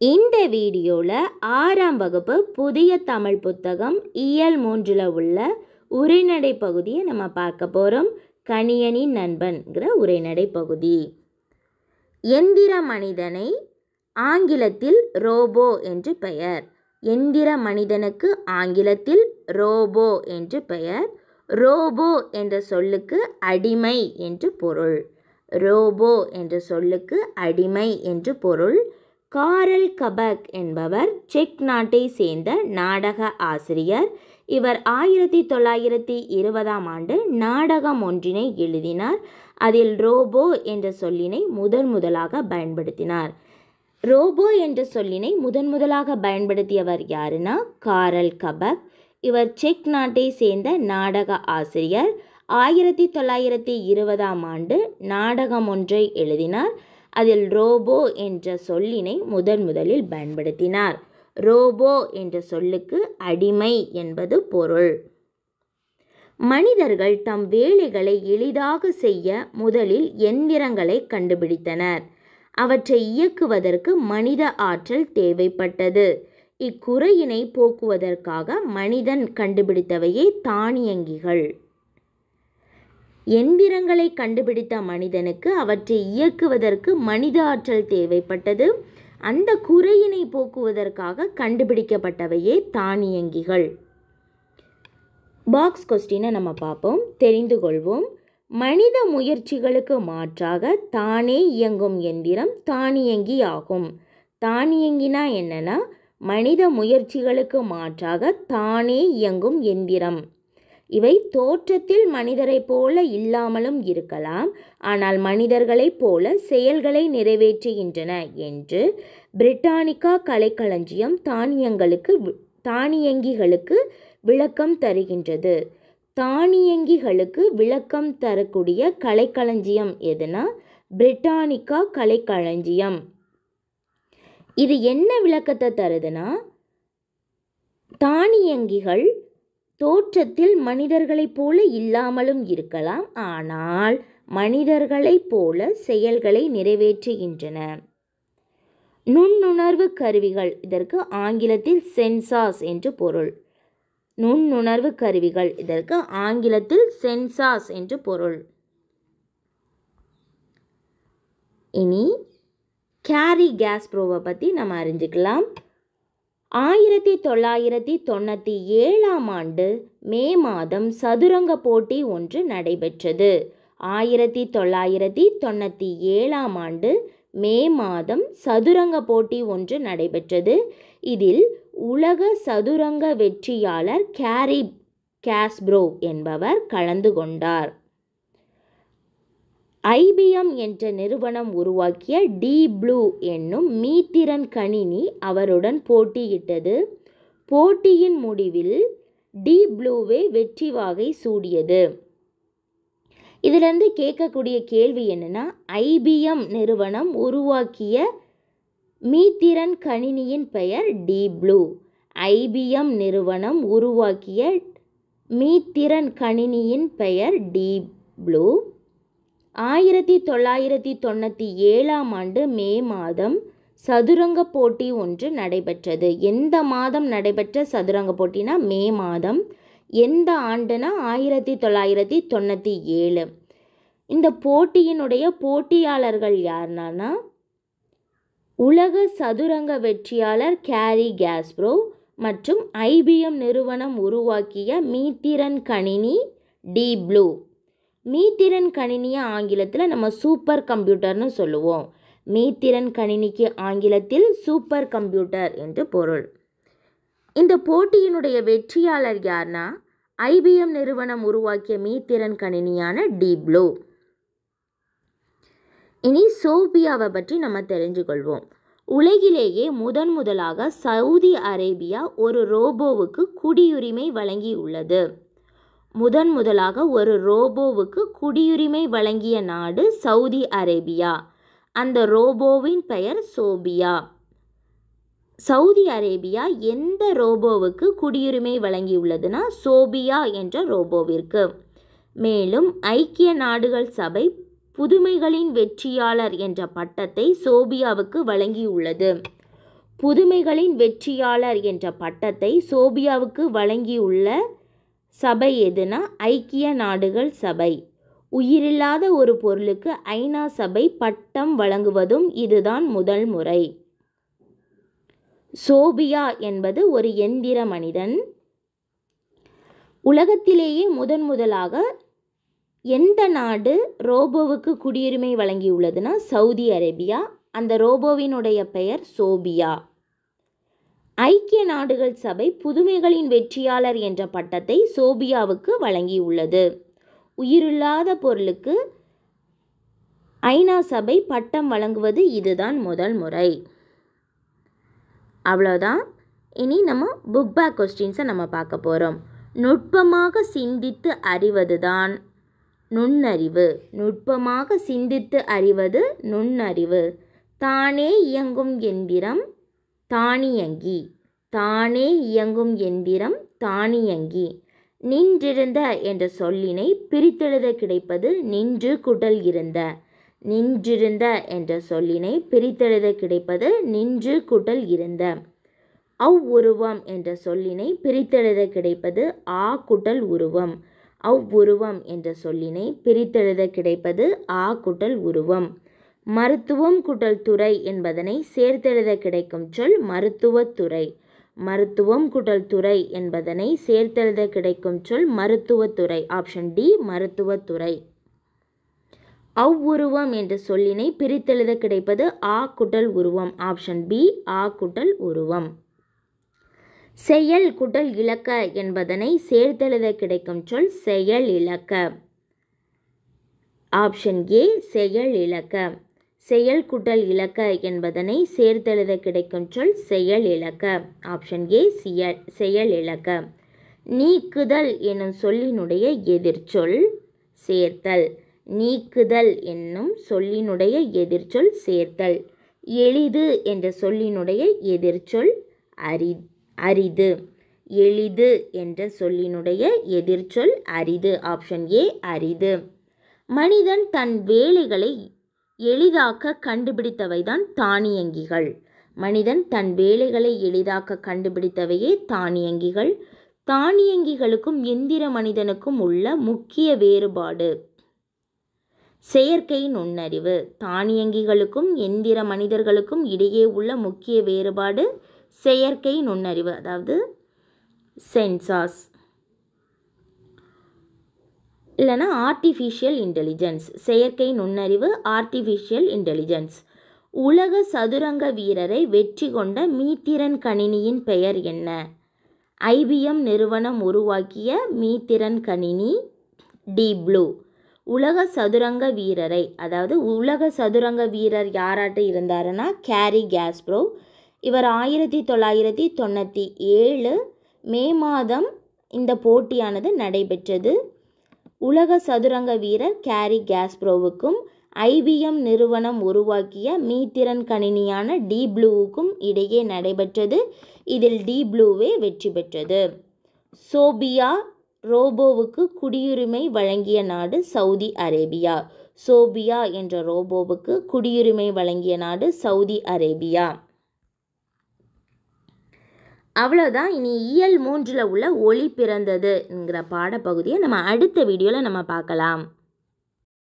இந்த வீடியோவில் ஆறாம் வகுப்பு புதிய தமிழ் புத்தகம் இயல் மூன்றில் உள்ள உரைநடை பகுதியை நம்ம பார்க்க போகிறோம் கணியனின் நண்பன்கிற உரைநடை பகுதி. எந்திர மனிதனை ஆங்கிலத்தில் ரோபோ என்று பெயர். எந்திர மனிதனுக்கு ஆங்கிலத்தில் ரோபோ என்று பெயர். ரோபோ என்ற சொல்லுக்கு அடிமை என்று பொருள். ரோபோ என்ற சொல்லுக்கு அடிமை என்று பொருள். காரல் கபக் என்பவர் செக் நாட்டை சேர்ந்த நாடக ஆசிரியர். இவர் ஆயிரத்தி தொள்ளாயிரத்தி இருபதாம் ஆண்டு நாடகம் ஒன்றினை எழுதினார். அதில் ரோபோ என்ற சொல்லினை முதன் முதலாக பயன்படுத்தினார். ரோபோ என்ற சொல்லினை முதன் முதலாக பயன்படுத்தியவர் யாருன்னா காரல் கபக். இவர் செக் நாட்டை சேர்ந்த நாடக ஆசிரியர். ஆயிரத்தி தொள்ளாயிரத்தி இருபதாம் ஆண்டு நாடகம் ஒன்றை எழுதினார். அதில் ரோபோ என்ற சொல்லினை முதன் முதலில் பயன்படுத்தினார். ரோபோ என்ற சொல்லுக்கு அடிமை என்பது பொருள். மனிதர்கள் தம் வேலைகளை எளிதாக செய்ய முதலில் எந்திரங்களை கண்டுபிடித்தனர். அவற்றை இயக்குவதற்கு மனித ஆற்றல் தேவைப்பட்டது. இக்குறையினை போக்குவதற்காக மனிதன் கண்டுபிடித்தவையே தானியங்கிகள். எந்திரங்களை கண்டுபிடித்த மனிதனுக்கு அவற்றை இயக்குவதற்கு மனித ஆற்றல் தேவைப்பட்டது. அந்த குறையினை போக்குவதற்காக கண்டுபிடிக்கப்பட்டவையே தானியங்கிகள். பாக்ஸ் கொஸ்டினை நம்ம பார்ப்போம். தெரிந்து கொள்வோம். மனித முயற்சிகளுக்கு மாற்றாக தானே இயங்கும் எந்திரம் தானியங்கி ஆகும். தானியங்கினா என்னென்னா மனித முயற்சிகளுக்கு மாற்றாக தானே இயங்கும் எந்திரம். இவை தோற்றத்தில் மனிதரைப் போல இல்லாமலும் இருக்கலாம் ஆனால் மனிதர்களைப் போல செயல்களை நிறைவேற்றுகின்றன என்று பிரிட்டானிக்கா கலைக்களஞ்சியம் தானியங்களுக்கு தானியங்கிகளுக்கு விளக்கம் தருகின்றது. தானியங்கிகளுக்கு விளக்கம் தரக்கூடிய கலைக்களஞ்சியம் எதுனா பிரிட்டானிக்கா கலைக்களஞ்சியம். இது என்ன விளக்கத்தை தருதுன்னா தானியங்கிகள் தோற்றத்தில் மனிதர்களைப் போல இல்லாமலும் இருக்கலாம். ஆனால் மனிதர்களைப் போல செயல்களை நிறைவேற்றுகின்றன. நுண்ணுணர்வு கருவிகள். இதற்கு ஆங்கிலத்தில் சென்சாஸ் என்று பொருள். நுண்ணுணர்வு கருவிகள். இதற்கு ஆங்கிலத்தில் சென்சாஸ் என்று பொருள். இனி கேரி கேஸ்ப்ரோவை பற்றி நம்ம அறிஞ்சுக்கலாம். ஆயிரத்தி தொள்ளாயிரத்தி தொண்ணூற்றி ஏழாம் ஆண்டு மே மாதம் சதுரங்க போட்டி ஒன்று நடைபெற்றது. ஆயிரத்தி தொள்ளாயிரத்தி தொண்ணூற்றி ஏழாம் ஆண்டு மே மாதம் சதுரங்க போட்டி ஒன்று நடைபெற்றது. இதில் உலக சதுரங்க வெற்றியாளர் கேரி கேஸ்ப்ரோ என்பவர் கலந்து கொண்டார். ஐபிஎம் என்ற நிறுவனம் உருவாக்கிய டி ப்ளூ என்னும் மீத்திறன் கணினி அவருடன் போட்டியிட்டது. போட்டியின் முடிவில் டி ப்ளூவே வெற்றி வாகை சூடியது. இதிலிருந்து கேட்கக்கூடிய கேள்வி என்னென்னா ஐபிஎம் நிறுவனம் உருவாக்கிய மீத்திறன் கணினியின் பெயர் டி ப்ளூ. ஐபிஎம் நிறுவனம் உருவாக்கிய மீத்திறன் கணினியின் பெயர் டி ப்ளூ. ஆயிரத்தி தொள்ளாயிரத்தி தொண்ணூற்றி ஏழாம் ஆண்டு மே மாதம் சதுரங்க போட்டி ஒன்று நடைபெற்றது. எந்த மாதம் நடைபெற்ற சதுரங்க போட்டினா மே மாதம்? எந்த ஆண்டுனா ஆயிரத்தி தொள்ளாயிரத்தி தொண்ணூற்றி ஏழு இந்த போட்டியினுடைய போட்டியாளர்கள் யாருனா உலக சதுரங்க வெற்றியாளர் கேரி கேஸ்ப்ரோ மற்றும் ஐபிஎம் நிறுவனம் உருவாக்கிய மீத்திறன் கணினி டி ப்ளூ. மீத்திறன் கணினியை ஆங்கிலத்தில் நம்ம சூப்பர் கம்ப்யூட்டர்னு சொல்லுவோம். மீத்திறன் கணினிக்கு ஆங்கிலத்தில் சூப்பர் கம்ப்யூட்டர் என்று பொருள். இந்த போட்டியினுடைய வெற்றியாளர் யார்னா ஐபிஎம் நிறுவனம் உருவாக்கிய மீத்திறன் கணினியான டீப்ளோ இனி சோபியாவை பற்றி நம்ம தெரிஞ்சுக்கொள்வோம் உலகிலேயே முதன் முதலாக சவுதி அரேபியா ஒரு ரோபோவுக்கு குடியுரிமை வழங்கியுள்ளது. முதன் முதலாக ஒரு ரோபோவுக்கு குடியுரிமை வழங்கிய நாடு சவுதி அரேபியா. அந்த ரோபோவின் பெயர் சோபியா. சவுதி அரேபியா எந்த ரோபோவுக்கு குடியுரிமை வழங்கியுள்ளதுன்னா சோபியா என்ற ரோபோவிற்கு. மேலும் ஐக்கிய நாடுகள் சபை புதுமைகளின் வெற்றியாளர் என்ற பட்டத்தை சோபியாவுக்கு வழங்கியுள்ளது. புதுமைகளின் வெற்றியாளர் என்ற பட்டத்தை சோபியாவுக்கு வழங்கியுள்ள சபை எதுனா? ஐக்கிய நாடுகள் சபை. உயிரில்லாத ஒரு பொருளுக்கு ஐநா சபை பட்டம் வழங்குவதும் இதுதான் முதல் முறை. சோபியா என்பது ஒரு எந்திர மனிதன். உலகத்திலேயே முதன் முதலாக எந்த நாடு ரோபோவுக்கு குடியுரிமை வழங்கியுள்ளதுன்னா சவுதி அரேபியா. அந்த ரோபோவினுடைய பெயர் சோபியா. ஐக்கிய நாடுகள் சபை புதுமைகளின் வெற்றியாளர் என்ற பட்டத்தை சோபியாவுக்கு வழங்கியுள்ளது. உயிரில்லாத பொருளுக்கு ஐநா சபை பட்டம் வழங்குவது இதுதான் முதல் முறை. அவ்வளோதான் இனி நம்ம புக் பேக் கொஸ்டின்ஸை நம்ம பார்க்க போகிறோம் நுட்பமாக சிந்தித்து அறிவது தான் நுண்ணறிவு. நுட்பமாக சிந்தித்து அறிவது நுண்ணறிவு. தானே இயங்கும் எந்திரம் தானியங்கி. தானே இயங்கும் எந்திரம் தானியங்கி. நின்றிருந்த என்ற சொல்லினை பிரித்தெழுத கிடைப்பது நின்று குடல் இருந்த. நின்றிருந்த என்ற சொல்லினை பிரித்தெழுத கிடைப்பது நின்று குடல் இருந்த. அவ்வுருவம் என்ற சொல்லினை பிரித்தெழுத கிடைப்பது ஆ குட்டல் உருவம். அவ்வுருவம் என்ற சொல்லினை பிரித்தெழுத கிடைப்பது ஆ குட்டல் உருவம். மருத்துவம் குட்டல் துறை என்பதனை சேர்த்தெழுத கிடைக்கும் சொல் மருத்துவத்துறை மருத்துவம் குட்டல் துறை என்பதனை சேர்த்தெழுத கிடைக்கும் சொல் மருத்துவத்துறை ஆப்ஷன் டி மருத்துவத்துறை அவ்வுருவம் என்ற சொல்லினை பிரித்தெழுத கிடைப்பது ஆ குட்டல் உருவம். ஆப்ஷன் பி ஆ குட்டல் உருவம். செயல் குட்டல் இலக்க என்பதனை சேர்த்தெழுத கிடைக்கும் சொல் செயல் இலக்க. ஆப்ஷன் ஏ செயல் இலக்க. செயல் குட்டல் இலக்க என்பதனை சேர்த்தெழுத கிடைக்கும் சொல் செயல் இலக்க. ஆப்ஷன் ஏ சிய செயல் இலக்க. நீக்குதல் என்னும் சொல்லினுடைய எதிர்ச்சொல் சேர்த்தல். நீக்குதல் என்னும் சொல்லினுடைய எதிர்ச்சொல் சேர்த்தல். எளிது என்ற சொல்லினுடைய எதிர்ச்சொல் அரி அரிது. எளிது என்ற சொல்லினுடைய எதிர்ச்சொல் அரிது. ஆப்ஷன் ஏ அரிது. மனிதன் தன் வேலைகளை எளிதாக்க கண்டுபிடித்தவைதான் தானியங்கிகள். மனிதன் தன் வேலைகளை எளிதாக்க கண்டுபிடித்தவையே தானியங்கிகள். தானியங்கிகளுக்கும் எந்திர மனிதனுக்கும் உள்ள முக்கிய வேறுபாடு. செயற்கை நுண்ணறிவு. தானியங்கிகளுக்கும் எந்திர மனிதர்களுக்கும் இடையே உள்ள முக்கிய வேறுபாடு செயற்கை நுண்ணறிவு அதாவது சென்சாஸ் இல்லைனா ஆர்டிஃபிஷியல் இன்டெலிஜென்ஸ் செயற்கை நுண்ணறிவு ஆர்டிஃபிஷியல் இன்டெலிஜென்ஸ் உலக சதுரங்க வீரரை வெற்றி கொண்ட மீத்திறன் கணினியின் பெயர் என்ன? ஐபிஎம் நிறுவனம் உருவாக்கிய மீத்திறன் கணினி டி ப்ளூ உலக சதுரங்க வீரரை அதாவது உலக சதுரங்க வீரர் யாராட்ட இருந்தாருன்னா கேரி கேஸ்ப்ரோ இவர் ஆயிரத்தி தொள்ளாயிரத்தி தொண்ணூற்றி ஏழு மே மாதம் இந்த போட்டியானது நடைபெற்றது. உலக சதுரங்க வீரர் கேரி கேஸ்ப்ரோவுக்கும் ஐபிஎம் நிறுவனம் உருவாக்கிய மீத்திறன் கணினியான டி ப்ளூவுக்கும் இடையே நடைபெற்றது. இதில் டி ப்ளூவே வெற்றி பெற்றது. சோபியா ரோபோவுக்கு குடியுரிமை வழங்கிய நாடு சவுதி அரேபியா. சோபியா என்ற ரோபோவுக்கு குடியுரிமை வழங்கிய நாடு சவுதி அரேபியா. அவ்வளோதான் இனி இயல் மூன்றில் உள்ள ஒளி பிறந்ததுங்கிற பாடப்பகுதியை நம்ம அடுத்த வீடியோவில் நம்ம பார்க்கலாம்.